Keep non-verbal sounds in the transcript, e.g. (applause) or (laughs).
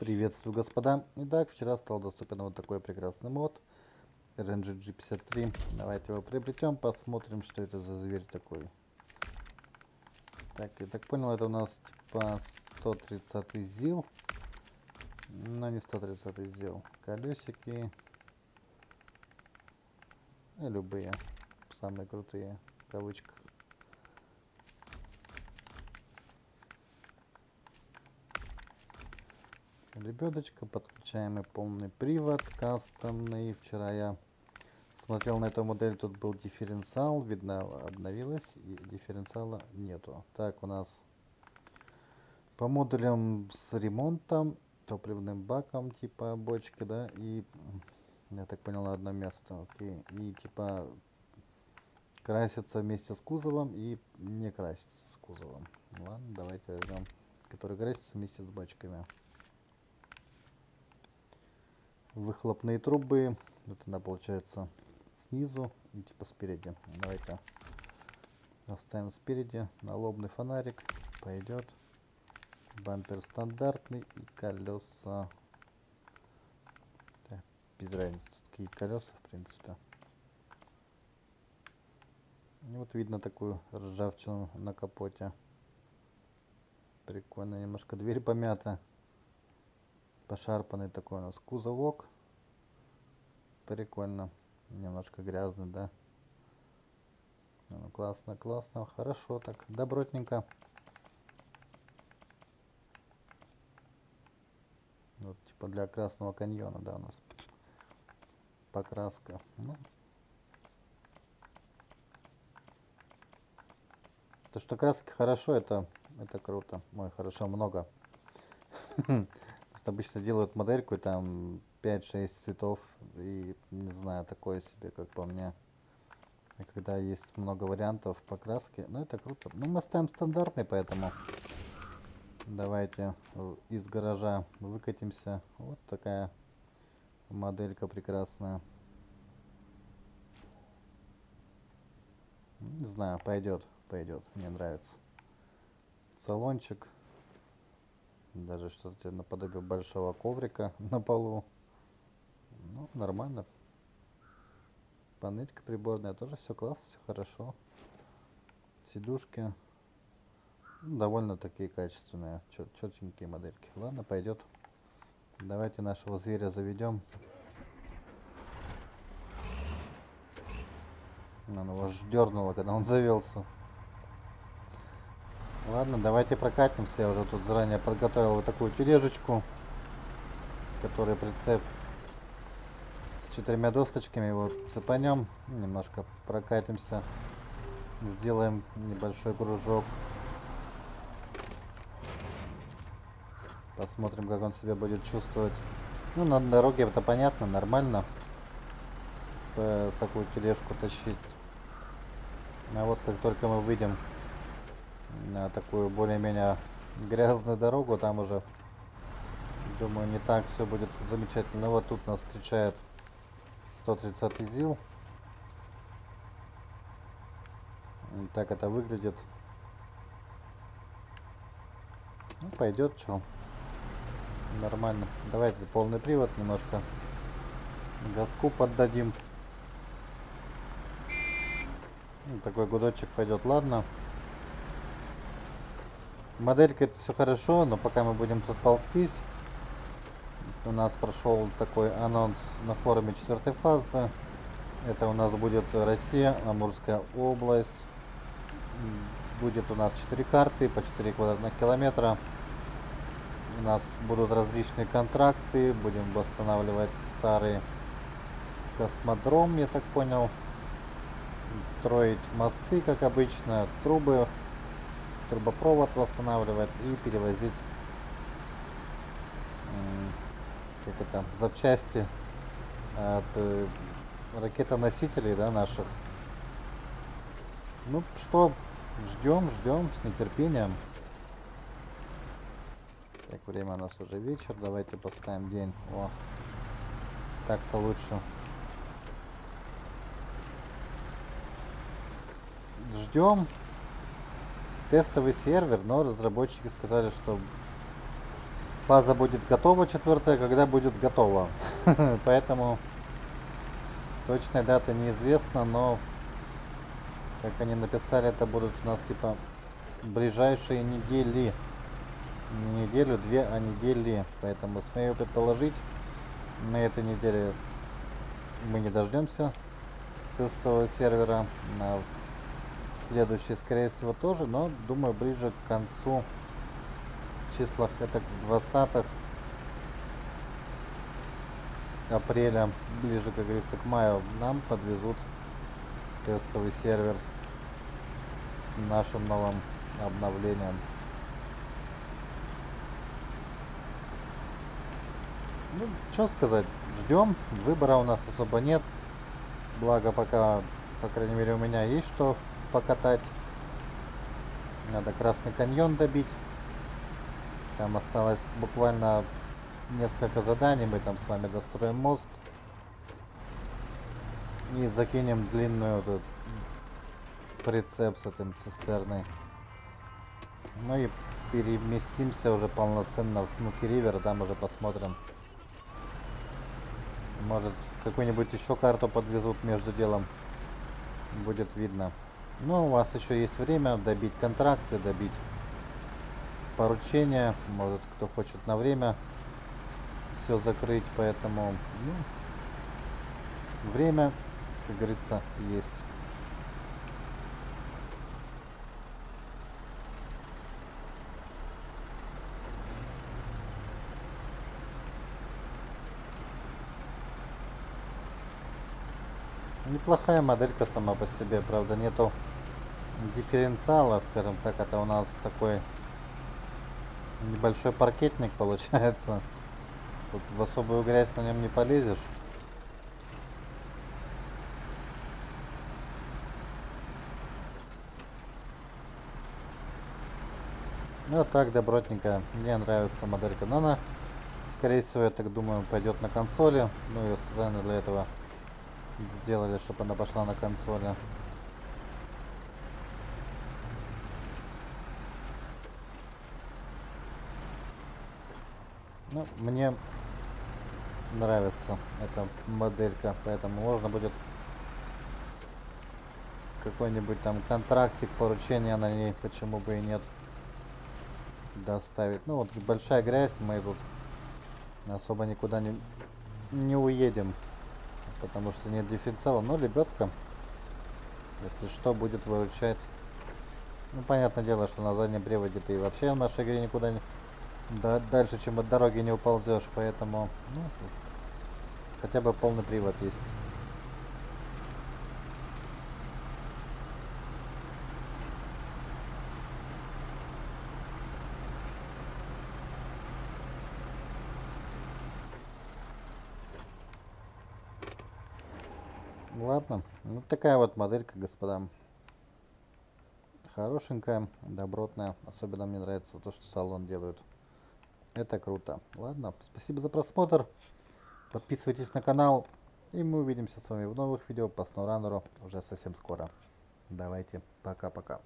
Приветствую, господа. Итак, вчера стал доступен вот такой прекрасный мод RNG G53. Давайте его приобретем, посмотрим, что это за зверь такой. Так, я так понял, это у нас типа 130 ЗИЛ. Но не 130 ЗИЛ. Колесики. И любые. Самые крутые. В кавычках. Лебедочка, подключаемый полный привод, кастомный. Вчера я смотрел на эту модель, тут был дифференциал, видно обновилось, и дифференциала нету. Так, у нас по модулям с ремонтом, топливным баком, типа бочки, да, и, я так понял, на одно место, окей, и типа красится вместе с кузовом и не красится с кузовом. Ладно, давайте возьмем, который красится вместе с бачками выхлопные трубы. Вот она получается снизу и типа спереди. Давайте оставим спереди. Налобный фонарик пойдет. Бампер стандартный и колеса. Без разницы, какие колеса в принципе. И вот видно такую ржавчину на капоте. Прикольно, немножко дверь помята пошарпанный такой у нас кузовок. Прикольно. Немножко грязный да? Ну, классно классно. Хорошо так. Добротненько. Вот типа для красного каньона да у нас покраска. Ну. то что краски хорошо это это круто. Ой хорошо много (laughs) обычно делают модельку, там 5-6 цветов, и не знаю, такое себе, как по мне. И когда есть много вариантов покраски, ну это круто. Ну мы ставим стандартный, поэтому давайте из гаража выкатимся. Вот такая моделька прекрасная. Не знаю, пойдет, пойдет, мне нравится. Салончик даже что-то наподобие большого коврика (laughs) на полу. Ну, нормально. Панелька приборная, тоже все классно, все хорошо. Сидушки. Ну, довольно такие качественные, чет четенькие модельки. Ладно, пойдет. Давайте нашего зверя заведем. Он его аж когда он завелся. Ладно, давайте прокатимся. Я уже тут заранее подготовил вот такую тележечку, которая прицеп с четырьмя досточками. Его цепанем, немножко прокатимся, сделаем небольшой кружок. Посмотрим, как он себя будет чувствовать. Ну, на дороге это понятно, нормально. Э, такую тележку тащить. А вот как только мы выйдем на такую более-менее грязную дорогу, там уже, думаю, не так все будет замечательно. Вот тут нас встречает 130 ЗИЛ. Так это выглядит. Ну, пойдет, что. Нормально. Давайте полный привод немножко. Газку поддадим. Ну, такой гудочек пойдет, ладно. Моделька это все хорошо, но пока мы будем тут ползтись, у нас прошел такой анонс на форуме четвертой фазы. Это у нас будет Россия, Амурская область. Будет у нас 4 карты по 4 квадратных километра. У нас будут различные контракты. Будем восстанавливать старый космодром, я так понял. Строить мосты, как обычно, трубы трубопровод восстанавливать и перевозить как это, запчасти от э, ракетоносителей да, наших. Ну что, ждем, ждем с нетерпением. Так, время у нас уже вечер. Давайте поставим день. О, так-то лучше. Ждем тестовый сервер, но разработчики сказали, что фаза будет готова четвертая, когда будет готова. (laughs) Поэтому точная дата неизвестна, но как они написали, это будут у нас типа ближайшие недели. Не неделю, две, а недели. Поэтому смею предположить, на этой неделе мы не дождемся тестового сервера. Следующий, скорее всего, тоже, но думаю, ближе к концу числах, это в 20 апреля, ближе, как говорится, к маю, нам подвезут тестовый сервер с нашим новым обновлением. Ну, что сказать, ждем, выбора у нас особо нет, благо пока, по крайней мере, у меня есть что покатать. Надо Красный каньон добить. Там осталось буквально несколько заданий. Мы там с вами достроим мост. И закинем длинную тут прицеп с этим цистерной. Ну и переместимся уже полноценно в Смоки Ривер. Там уже посмотрим. Может какую-нибудь еще карту подвезут между делом. Будет видно. Но у вас еще есть время добить контракты, добить поручения. Может кто хочет на время все закрыть, поэтому ну, время, как говорится, есть. Неплохая моделька сама по себе, правда нету дифференциала, скажем так, это у нас такой небольшой паркетник (laughs) получается. Тут в особую грязь на нем не полезешь. Ну а так, добротненькая. Мне нравится моделька. Но скорее всего, я так думаю, пойдет на консоли. Ну, ее специально для этого сделали, чтобы она пошла на консоли. Ну, мне нравится эта моделька, поэтому можно будет какой-нибудь там контрактик, поручение на ней, почему бы и нет, доставить. Ну вот большая грязь, мы тут особо никуда не, не уедем, потому что нет дифференциала, но лебедка, если что, будет выручать. Ну, понятное дело, что на заднем приводе ты вообще в нашей игре никуда не да, дальше, чем от дороги не уползешь, поэтому ну, хотя бы полный привод есть. Ладно, вот такая вот моделька, господа. Хорошенькая, добротная. Особенно мне нравится то, что салон делают. Это круто. Ладно, спасибо за просмотр. Подписывайтесь на канал. И мы увидимся с вами в новых видео по SnowRunner уже совсем скоро. Давайте, пока-пока.